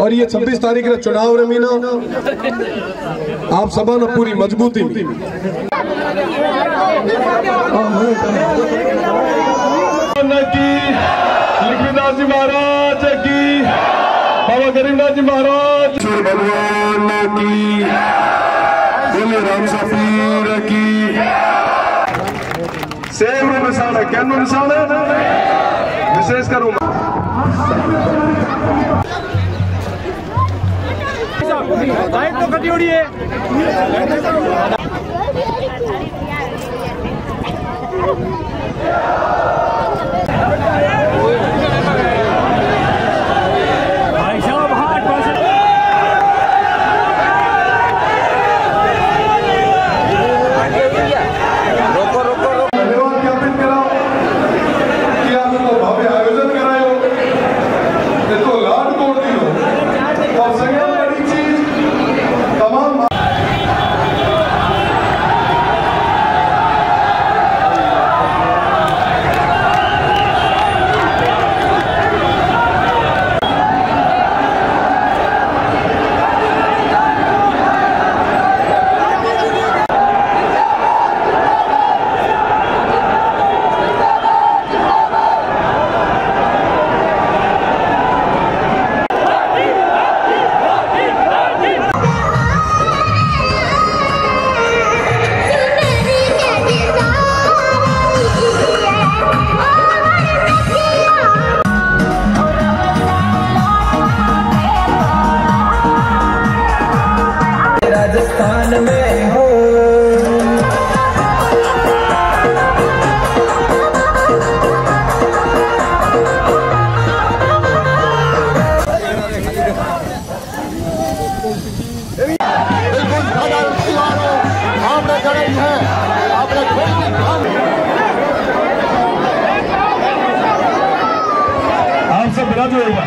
और ये 26 तारीख रे चुनाव रे मीना। आप सभा ने पूरी मजबूती लक्ष्मीदास जी महाराज की बाबा गरीबनाथ जी महाराज भगवान की। बोले राम सफीर की सेम निशान है क्या निशान है विशेष करूँ लाइट तो कटी उड़ी है। राजस्थान में हो आप सब विराज होगा